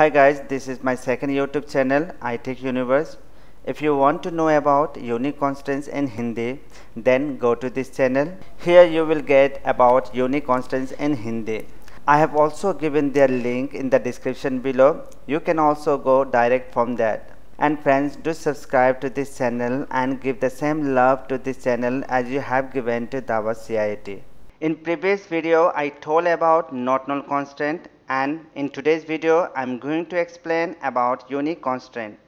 Hi guys, this is my second YouTube channel, iTech Universe. If you want to know about unique constants in Hindi, then go to this channel. Here you will get about unique constants in Hindi. I have also given their link in the description below. You can also go direct from that. And friends, do subscribe to this channel and give the same love to this channel as you have given to Dawa CIT. In previous video, I told about not null constant and in today's video, I am going to explain about unique constraint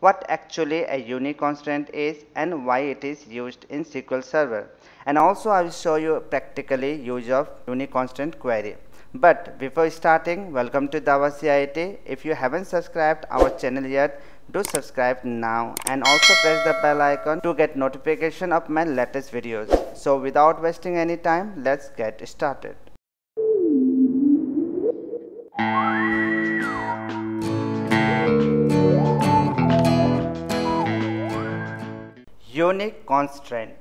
what actually a unique constraint is and why it is used in SQL Server. And also I will show you practically use of unique constraint query. But before starting, welcome to Dawa CIT. If you haven't subscribed our channel yet, do subscribe now and also press the bell icon to get notification of my latest videos. So without wasting any time, let's get started. Unique constraint.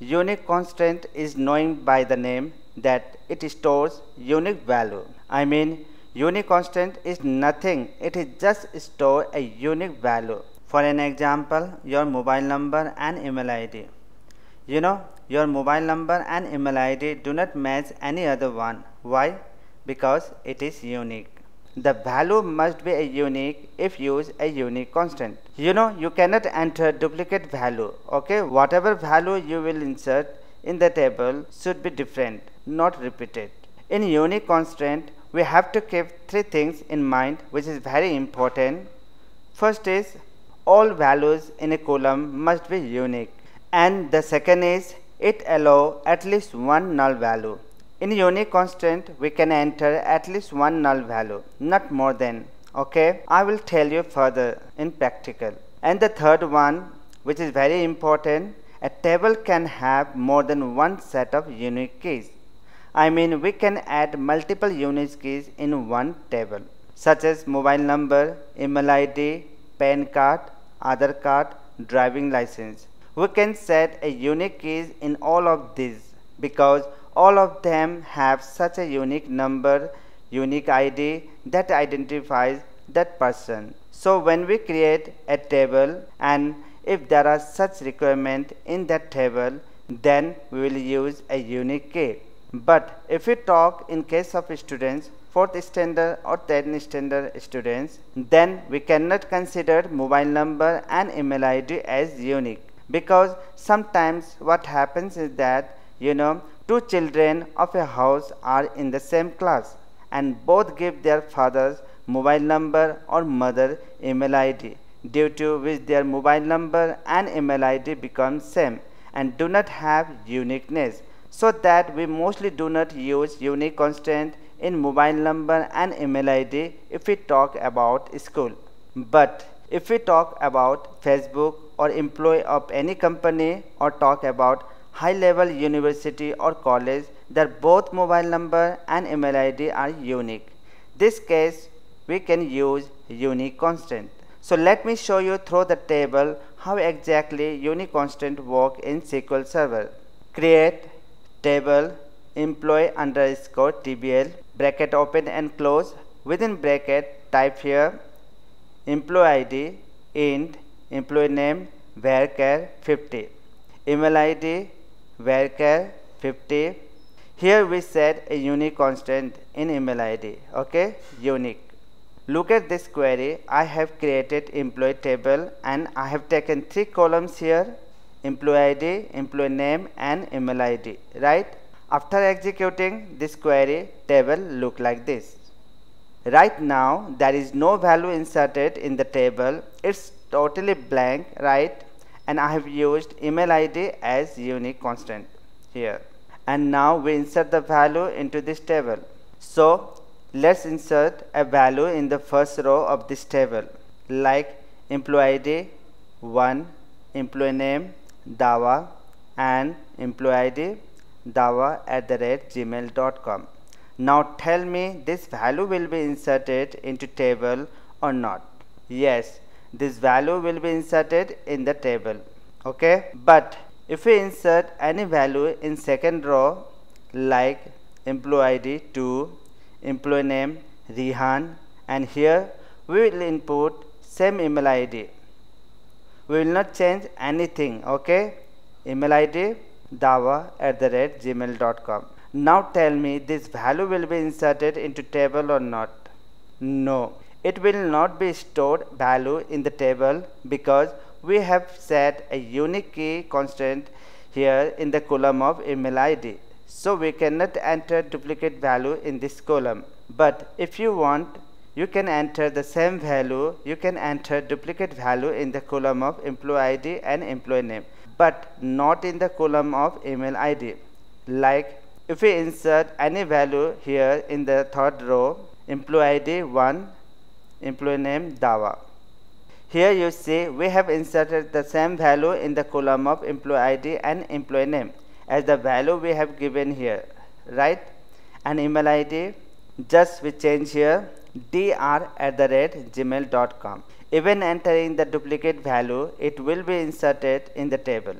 Unique constraint is known by the name that it stores unique value. I mean unique constant is nothing. It is just store a unique value. For an example, your mobile number and email ID. You know, your mobile number and email ID do not match any other one. Why? Because it is unique the value must be a unique if use a unique constant. You know you cannot enter duplicate value okay whatever value you will insert in the table should be different not repeated. In unique constraint we have to keep three things in mind which is very important. First is all values in a column must be unique and the second is it allow at least one null value in unique constant, we can enter at least one null value, not more than. Okay, I will tell you further in practical. And the third one, which is very important, a table can have more than one set of unique keys. I mean, we can add multiple unique keys in one table, such as mobile number, email ID, PAN card, Aadhaar card, driving license. We can set a unique keys in all of these because all of them have such a unique number, unique ID that identifies that person. So when we create a table and if there are such requirement in that table, then we will use a unique key. But if we talk in case of students, 4th standard or 10th standard students, then we cannot consider mobile number and email ID as unique because sometimes what happens is that you know Two children of a house are in the same class and both give their father's mobile number or mother email ID due to which their mobile number and email ID become same and do not have uniqueness so that we mostly do not use unique constant in mobile number and email ID if we talk about school. But if we talk about Facebook or employee of any company or talk about high level university or college that both mobile number and email ID are unique. This case we can use unique constant. So let me show you through the table how exactly unique constant work in SQL Server. Create table employee underscore TBL bracket open and close within bracket type here employee ID int employee name varchar 50 email ID varchar 50 here we set a unique constant in email id okay? Unique. Look at this query. I have created employee table and i have taken three columns here. Employee id employee name and email id right? After executing this query table look like this. Right now there is no value inserted in the table. It's totally blank right and I have used email ID as unique constant here. And now we insert the value into this table. So let's insert a value in the first row of this table like employee ID 1 employee name dawa and employee ID dawa at the rate gmail.com now tell me this value will be inserted into table or not. Yes this value will be inserted in the table okay? But if we insert any value in second row like employee id 2 employee name Rihan and here we will input same email id we will not change anything okay? Email id dawa at the rate gmail.com now tell me this value will be inserted into table or not? No it will not be stored value in the table because we have set a unique key constant here in the column of email id so we cannot enter duplicate value in this column. But if you want you can enter the same value. You can enter duplicate value in the column of employee id and employee name but not in the column of email id like if we insert any value here in the third row employee id 1 employee name dawa here you see we have inserted the same value in the column of employee id and employee name as the value we have given here right and email id just we change here dr at the rate gmail.com. Even entering the duplicate value, it will be inserted in the table.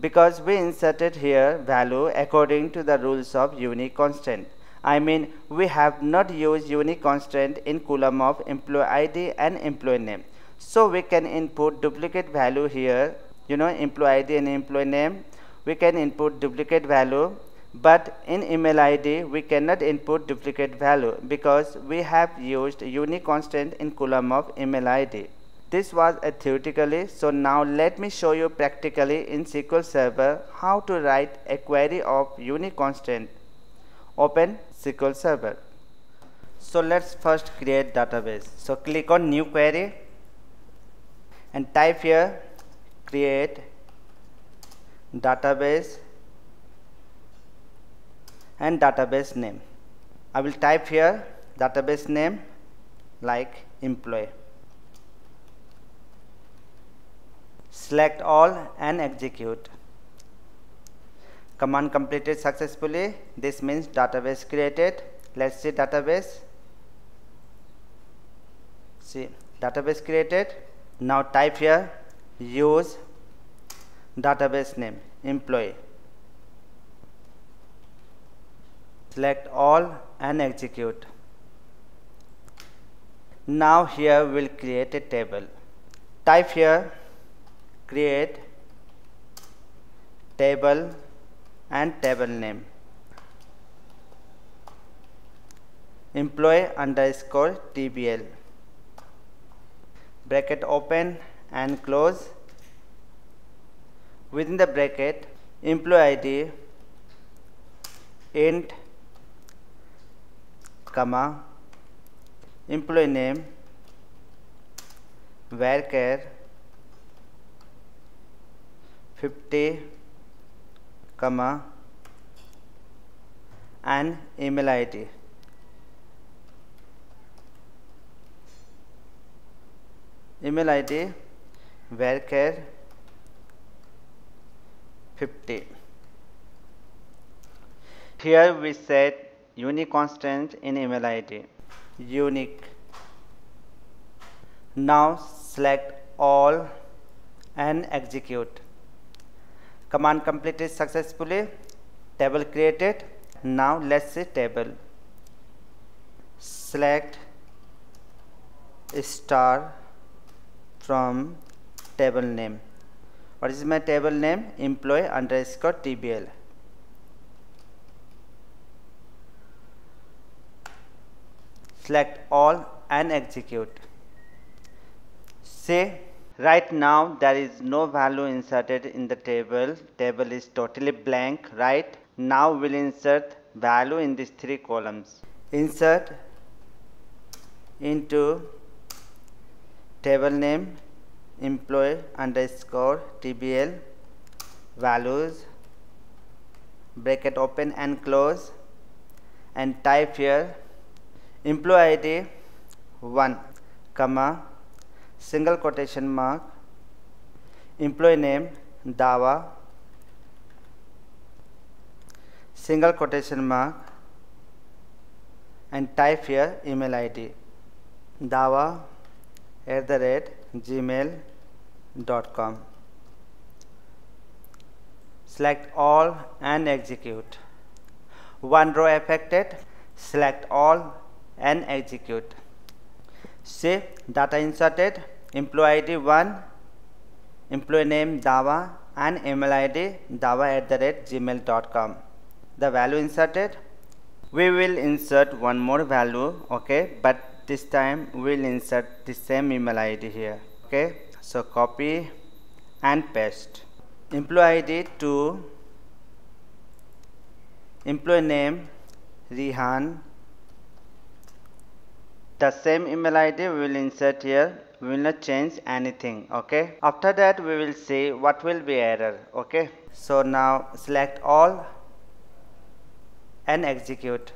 Because we inserted here value according to the rules of unique constant. I mean, we have not used unique constant in column of employee ID and employee name. So we can input duplicate value here, you know, employee ID and employee name. We can input duplicate value but in email id we cannot input duplicate value because we have used unique constant in column of email id this was a theoretically so now let me show you practically in sql server how to write a query of unique constant open sql server so let's first create database so click on new query and type here create database and database name. I will type here database name like employee. Select all and execute. Command completed successfully. This means database created. Let's see database. See database created. Now type here use database name employee. select all and execute. Now here we'll create a table. Type here create table and table name. Employee underscore TBL. Bracket open and close. Within the bracket employee ID int comma employee name varchar 50 comma and email id email id varchar 50 here we set unique constant in email id unique. Now select all and execute command completed successfully table created. Now let's say table. Select star from table name. What is my table name? Employee underscore tbl select all and execute. Say right now there is no value inserted in the table, table is totally blank, right? Now we'll insert value in these three columns. Insert into table name employee underscore tbl values bracket open and close and type here employee id 1 comma single quotation mark employee name dawa single quotation mark and type here email id dawa at the rate gmail.com select all and execute. One row affected select all and execute. Say data inserted employee id 1 employee name Dawa and email id dawa at the rate gmail.com the value inserted? We will insert one more value okay but this time we'll insert the same email id here okay? So copy and paste. Employee id to employee name Rihan the same email id we will insert here. We will not change anything okay? After that we will see what will be error okay? So now select all and execute.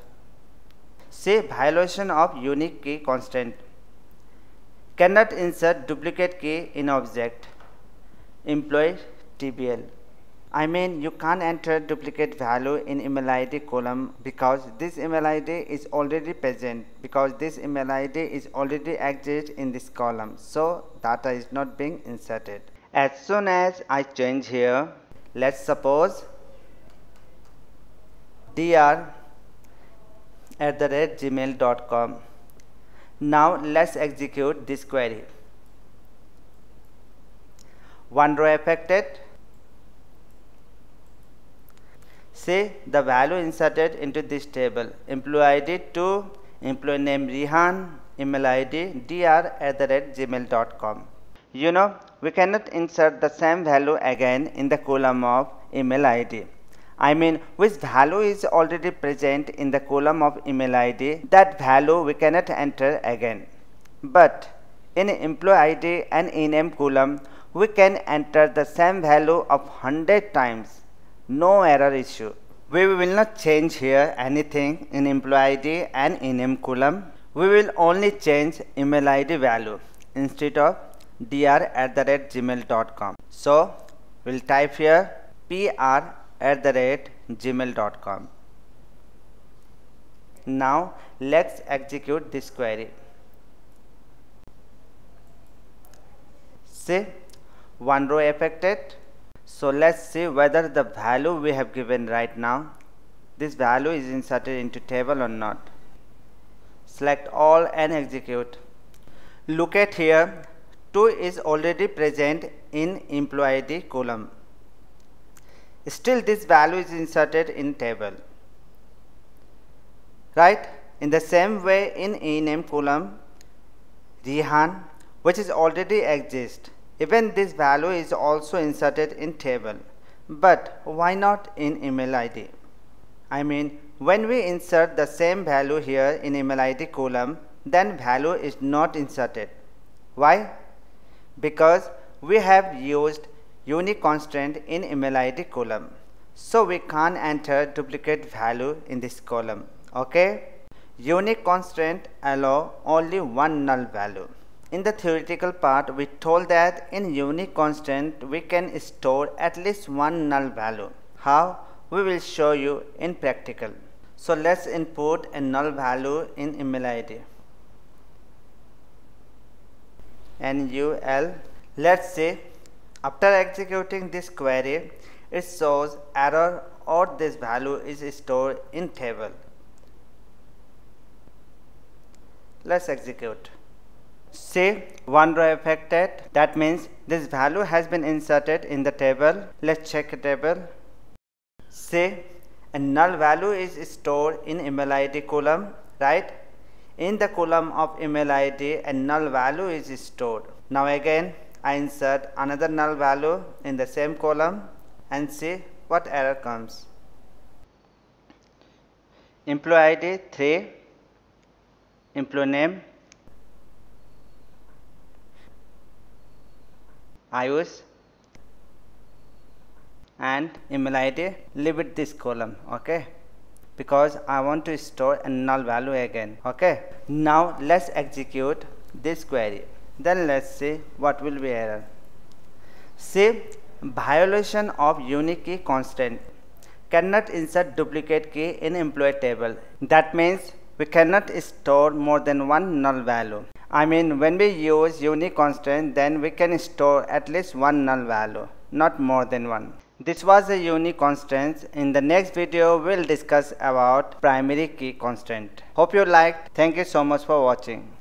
See violation of unique key constraint. Cannot insert duplicate key in object. Employee tbl I mean you can't enter duplicate value in email ID column because this email ID is already present because this email ID is already exist in this column. So data is not being inserted. As soon as I change here let's suppose dr at the rate gmail.com now let's execute this query. One row affected say the value inserted into this table. Employee id to employee name Rihan email id dr at the rate gmail.com you know we cannot insert the same value again in the column of email id I mean which value is already present in the column of email id that value we cannot enter again. But in employee id and ename column we can enter the same value of 100 times no error issue. We will not change here anything in employee ID and ename column. We will only change email ID value instead of dr at the rate gmail.com. So we'll type here pr at the rate gmail.com. Now let's execute this query. See one row affected so let's see whether the value we have given right now, this value is inserted into table or not. Select all and execute. Look at here, 2 is already present in employee ID column. Still this value is inserted in table. Right? In the same way in ename column, Rihan, which is already exist even this value is also inserted in table. But why not in email ID? I mean when we insert the same value here in email ID column then value is not inserted. Why? Because we have used unique constraint in email ID column. So we can't enter duplicate value in this column. Okay? Unique constraint allow only one null value. In the theoretical part, we told that in unique constant, we can store at least one null value. How? We will show you in practical. So let's input a null value in email ID. NUL. Let's say after executing this query, it shows error or this value is stored in table. Let's execute say one row affected that means this value has been inserted in the table. Let's check a table. Say a null value is stored in email id column right? In the column of email id a null value is stored. Now again i insert another null value in the same column and see what error comes. Employee id 3 employee name Ayush and email ID leave it this column okay? Because I want to store a null value again okay? Now let's execute this query. Then let's see what will be error. See violation of unique key constraint cannot insert duplicate key in employee table. That means we cannot store more than one null value I mean when we use unique constraint then we can store at least one null value, not more than one. This was a unique constraint. In the next video we'll discuss about primary key constraint. Hope you liked. Thank you so much for watching.